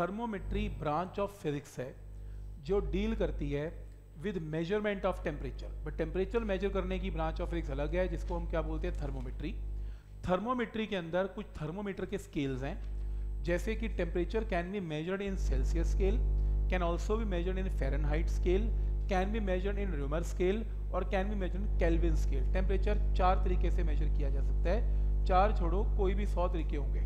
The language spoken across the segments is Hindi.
थर्मोमेट्री ब्रांच ऑफ़ फिजिक्स है, जो डील करती है with measurement of temperature but temperature measure करने की ब्रांच ऑफ़ फिजिक्स अलग है, जिसको हम क्या बोलते हैं? थर्मोमेट्री थर्मोमेट्री के अंदर कुछ थर्मोमीटर के स्केल्स हैं, जैसे कि temperature can be measured in Celsius scale can also be measured in Fahrenheit scale can be measured in Reaumur scale और can be measured in Kelvin scale temperature चार तरीके से मेजर किया जा सकता है। चार छोड़ो, कोई भी सौ तरीके होंगे।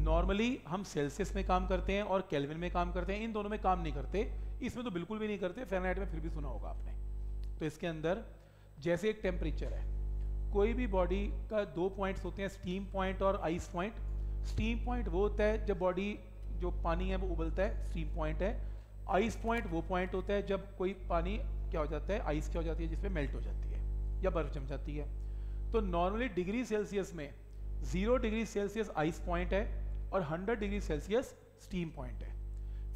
नॉर्मली हम सेल्सियस में काम करते हैं और कैलविन में काम करते हैं, इन दोनों में काम नहीं करते। इसमें तो बिल्कुल भी नहीं करते फ़ारेनहाइट में फिर भी सुना होगा आपने। तो इसके अंदर जैसे एक टेम्परेचर है, कोई भी बॉडी का दो पॉइंट्स होते हैं स्टीम पॉइंट और आइस पॉइंट स्टीम पॉइंट वो होता है जब बॉडी जो पानी है वो उबलता है स्टीम पॉइंट है। आइस पॉइंट वो पॉइंट होता है जब कोई पानी क्या हो जाता है आइस क्या हो जाती है, जिसमें मेल्ट हो जाती है या बर्फ़ जम जाती है। तो नॉर्मली डिग्री सेल्सियस में zero degree Celsius ice point है और 100 डिग्री सेल्सियस स्टीम पॉइंट है।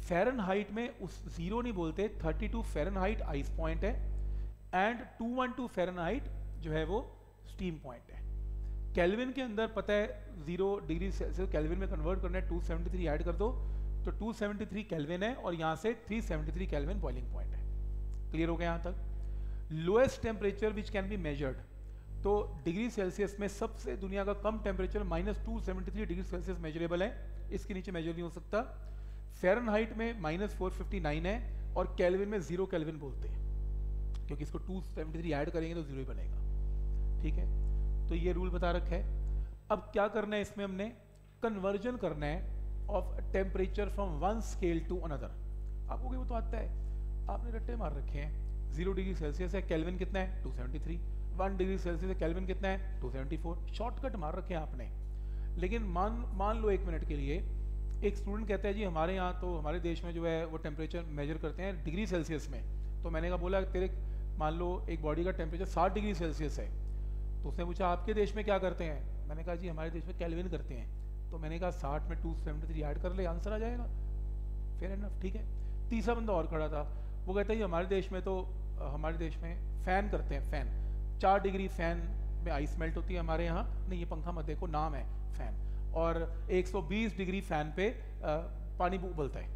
फेरन हाइट में उस ज़ीरो नहीं बोलते 32 फेरन हाइट आइस पॉइंट है एंड 212 फेरन हाइट जो है वो स्टीम पॉइंट है। कैलविन के अंदर पता है ज़ीरो डिग्री सेल्सियस कैलविन में कन्वर्ट करना है 273 ऐड कर दो तो 273 कैलविन है और यहाँ से 373 कैलविन बॉइलिंग पॉइंट है। क्लियर हो गया यहाँ तक? Lowest temperature which can be measured तो डिग्री सेल्सियस में सबसे दुनिया का कम temperature minus two seventy three degree Celsius measurable है। इसके नीचे मेजर नहीं हो सकता। फेरन हाइट में माइनस फोर फिफ्टी नाइन है और कैलविन में ज़ीरो कैलविन बोलते हैं। क्योंकि इसको 273 ऐड करेंगे तो ज़ीरो ही बनेगा। ठीक है? तो ये रूल बता रखा है। अब क्या करना है इसमें हमने? कन्वर्जन करना है of temperature from one scale to another आपको क्या तो आता है? आपने रट्टे मार रखे हैं। ज़ीरो डिग्री सेल्सियस है। कैलविन कितना है? 273 वन डिग्री सेल्सियस कैलविन कितना है? 274 शॉर्टकट मार रखे हैं आपने। लेकिन मान मान लो एक मिनट के लिए, एक स्टूडेंट कहता है, जी, हमारे यहाँ तो हमारे देश में जो है वो टेम्परेचर मेजर करते हैं डिग्री सेल्सियस में। तो मैंने कहा, बोला, तेरे, मान लो एक बॉडी का टेम्परेचर साठ डिग्री सेल्सियस है। तो उसने पूछा, आपके देश में क्या करते हैं? मैंने कहा, जी, हमारे देश में कैलविन करते हैं। तो मैंने कहा, साठ में टू सेवेंटी थ्री ऐड कर ले आंसर आ जाएगा। फेयर एनफ ठीक है। तीसरा बंदा और खड़ा था। वो कहता है, जी, हमारे देश में तो हमारे देश में फ़ैन करते हैं फ़ैन चार डिग्री फ़ैन में आइस मेल्ट होती है हमारे यहाँ। नहीं ये पंखा मत देखो नाम है फ़ैन। और 120 डिग्री फ़ैन पे आ, पानी उबलता है।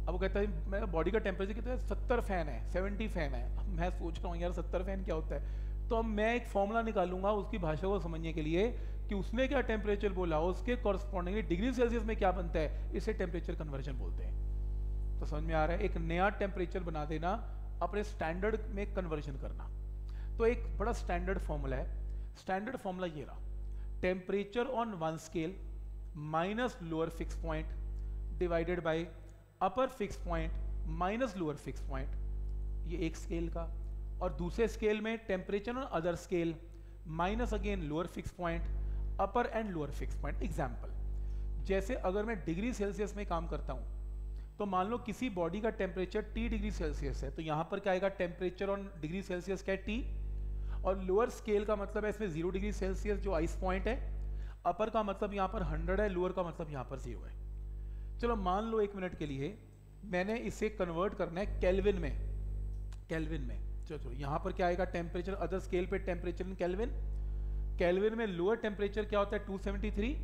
अब वो कहता है मेरा बॉडी का टेम्परेचर कितना है? सत्तर फ़ैन है सेवेंटी फ़ैन है। मैं सोच रहा हूँ यार सत्तर फ़ैन क्या होता है? तो अब मैं एक फॉर्मूला निकालूँगा उसकी भाषा को समझने के लिए कि उसने क्या टेम्परेचर बोला उसके कॉरस्पॉन्डिंगली डिग्री सेल्सियस में क्या बनता है इसे टेम्परेचर कन्वर्जन बोलते हैं। तो समझ में आ रहा है एक नया टेम्परेचर बना देना अपने स्टैंडर्ड में कन्वर्जन करना। तो एक बड़ा स्टैंडर्ड फॉर्मूला है। स्टैंडर्ड फॉर्मूला ये रहा। Temperature on one scale minus lower fix point divided by upper fix point minus lower fix point ये एक स्केल का। और दूसरे स्केल में temperature on other scale minus again lower fix point upper and lower fix point example जैसे अगर मैं डिग्री सेल्सियस में काम करता हूँ तो मान लो किसी बॉडी का टेम्परेचर टी डिग्री सेल्सियस है तो यहाँ पर क्या आएगा? टेम्परेचर ऑन डिग्री सेल्सियस क्या है? टी और लोअर स्केल का मतलब है इसमें ज़ीरो डिग्री सेल्सियस जो आइस पॉइंट है अपर का मतलब यहाँ पर हंड्रेड है लोअर का मतलब यहाँ पर ज़ीरो है। चलो मान लो एक मिनट के लिए, मैंने इसे कन्वर्ट करना है कैलविन में। कैलविन में। चलो चलो, यहाँ पर क्या आएगा टेम्परेचर अदर स्केल पे टेम्परेचर इन कैलविन कैलविन में लोअर टेम्परेचर क्या होता है? 273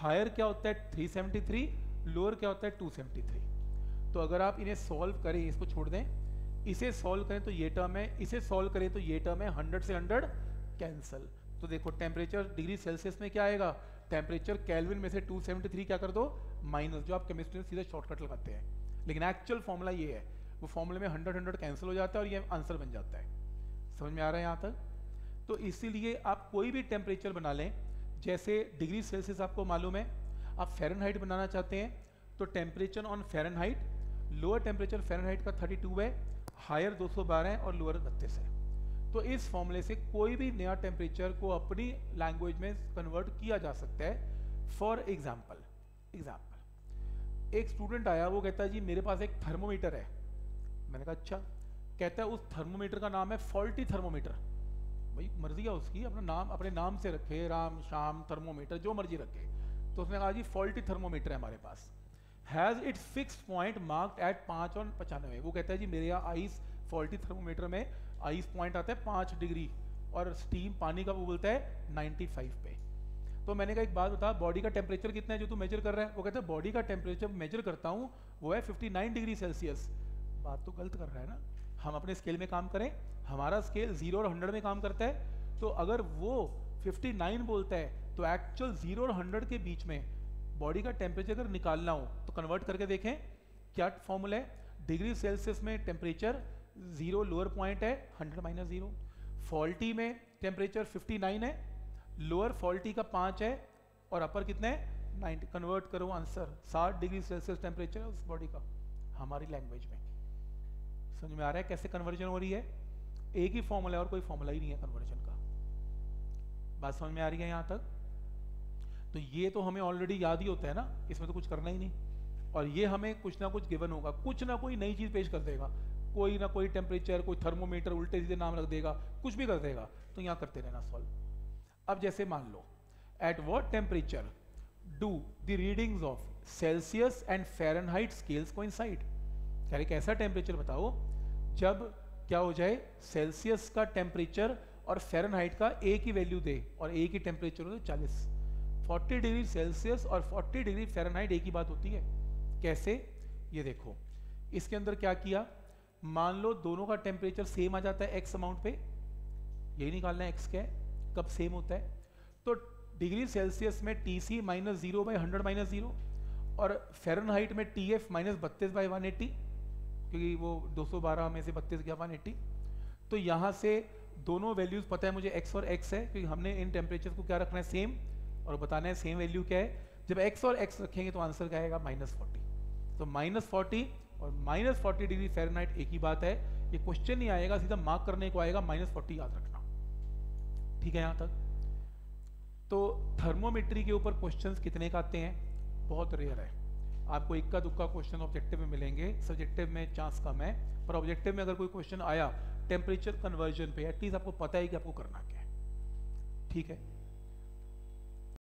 हायर क्या होता है? 373 लोअर क्या होता है? 273 तो अगर आप इन्हें सॉल्व करें, इसको छोड़ दें इसे सॉल्व करें तो ये टर्म है, इसे सॉल्व करें तो ये टर्म है हंड्रेड से हंड्रेड कैंसल तो देखो टेम्परेचर डिग्री सेल्सियस में क्या आएगा? टेम्परेचर कैलविन में से 273 क्या कर दो? माइनस जो आप केमिस्ट्री में सीधे शॉर्टकट लगाते हैं. लेकिन एक्चुअल फॉर्मूला ये है, वो फॉर्मूले में हंड्रेड हंड्रेड कैंसिल हो जाता है और ये आंसर बन जाता है. समझ में आ रहा है यहाँ तक? तो इसीलिए आप कोई भी टेम्परेचर बना लें, जैसे डिग्री सेल्सियस आपको मालूम है, आप फेरन बनाना चाहते हैं तो temperature on Fahrenheit lower temperature Fahrenheit का 32 है हायर 212 है और लोअर बत्तीस है। तो इस फॉर्मूले से कोई भी नया टेम्परेचर को अपनी लैंग्वेज में कन्वर्ट किया जा सकता है। फॉर एग्ज़ाम्पल एग्ज़ाम्पल एक स्टूडेंट आया, वो कहता है, जी, मेरे पास एक थर्मोमीटर है। मैंने कहा अच्छा। कहता है, उस थर्मोमीटर का नाम है फॉल्टी थर्मोमीटर भाई, मर्ज़ी है उसकी, अपना नाम, अपने नाम से रखे, राम, शाम थर्मोमीटर जो मर्ज़ी रखे। तो उसने कहा, जी फॉल्टी थर्मोमीटर है हमारे पास। Has it fix point marked at पाँच और पचानवे। वो कहता है, जी, मेरे यहाँ आइस फॉल्टी थर्मोमीटर में आइस पॉइंट आता है पाँच डिग्री और स्टीम पानी का वो बोलता है 95 पे। तो मैंने कहा, एक बात बता बॉडी का टेम्परेचर कितना है जो तू मेजर कर रहा है? वो कहता है बॉडी का टेम्परेचर मेजर करता हूँ, वो है 59 डिग्री सेल्सियस बात तो गलत कर रहा है ना? हम अपने स्केल में काम करें। हमारा स्केल ज़ीरो और हंड्रेड में काम करता है। तो अगर वो 59 बोलता है तो एक्चुअल ज़ीरो और हंड्रेड के बीच में बॉडी का टेम्परेचर अगर निकालना हो तो कन्वर्ट करके देखें, क्या फॉर्मूला है? डिग्री सेल्सियस में टेम्परेचर ज़ीरो लोअर पॉइंट है हंड्रेड माइनस ज़ीरो फॉल्टी में टेम्परेचर 59 है लोअर फॉल्टी का पाँच है, और अपर कितने हैं? कन्वर्ट करो आंसर साठ डिग्री सेल्सियस टेम्परेचर है उस बॉडी का, हमारी लैंग्वेज में। समझ में आ रहा है कैसे कन्वर्जन हो रही है? एक ही फॉर्मूला है और कोई फॉर्मूला ही नहीं है कन्वर्जन का। बात समझ में आ रही है यहाँ तक? तो ये तो हमें ऑलरेडी याद ही होता है ना, इसमें तो कुछ करना ही नहीं। और ये हमें कुछ ना कुछ गिवन होगा, कुछ ना कोई नई चीज़ पेश कर देगा। कोई ना कोई टेम्परेचर कोई थर्मोमीटर उल्टे सीधे नाम रख देगा, कुछ भी कर देगा। तो यहाँ करते रहना सॉल्व अब जैसे मान लो at what temperature do the readings of Celsius and Fahrenheit scales coincide यार एक ऐसा टेम्परेचर बताओ, जब क्या हो जाए सेल्सियस का टेम्परेचर और फेरनहाइट का एक ही वैल्यू दे और एक ही टेम्परेचर हो तो चालीस। फोर्टी डिग्री सेल्सियस और फोर्टी डिग्री फेरनहाइट एक ही बात होती है। कैसे? ये देखो। इसके अंदर क्या किया? मान लो दोनों का टेम्परेचर सेम आ जाता है एक्स अमाउंट पे। यही निकालना है एक्स क्या है कब सेम होता है? तो डिग्री सेल्सियस में T C minus zero by hundred minus zero और फेरनहाइट में टी एफ़ माइनस बत्तीस बाई वन एट्टी क्योंकि वो 212 में से बत्तीस गया वन एट्टी तो यहाँ से दोनों वैल्यूज़ पता है मुझे एक्स और एक्स है, क्योंकि हमने इन टेम्परेचर को क्या रखना है? सेम और बताना है सेम वैल्यू क्या है? जब एक्स और एक्स रखेंगे तो आंसर क्या आएगा? माइनस फोर्टी तो माइनस फोर्टी और माइनस फोर्टी डिग्री फेरनाइट एक ही बात है। ये क्वेश्चन नहीं आएगा, सीधा मार्क करने को आएगा माइनस फोर्टी याद रखना। ठीक है यहाँ तक? तो थर्मोमेट्री के ऊपर क्वेश्चन कितने का आते हैं? बहुत रेयर है। आपको इक्का दुक्का क्वेश्चन ऑब्जेक्टिव में मिलेंगे। सब्जेक्टिव में चांस कम है, पर ऑब्जेक्टिव में अगर कोई क्वेश्चन आया टेम्परेचर कन्वर्जन पे एटलीस्ट आपको पता है कि आपको करना क्या है। ठीक है?